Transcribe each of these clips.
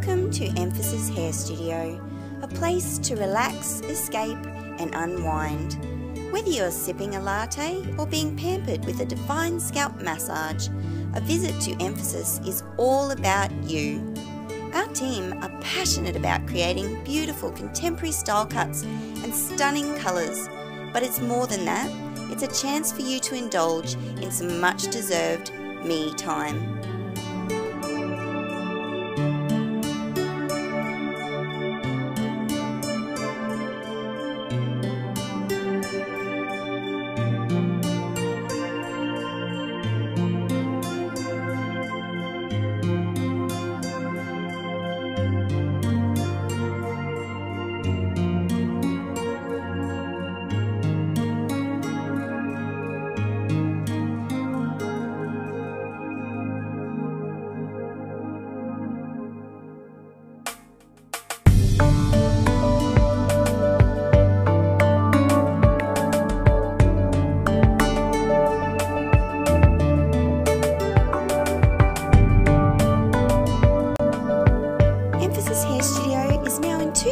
Welcome to Emphasis Hair Studio, a place to relax, escape, and unwind. Whether you're sipping a latte or being pampered with a divine scalp massage, a visit to Emphasis is all about you. Our team are passionate about creating beautiful contemporary style cuts and stunning colours, but it's more than that. It's a chance for you to indulge in some much deserved me time.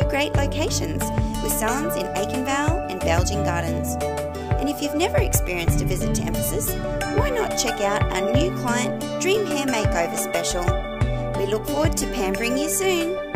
Great locations with salons in Aitkenvale and Belgian Gardens. And if you've never experienced a visit to Emphasis, why not check out our new client Dream Hair Makeover special? We look forward to pampering you soon.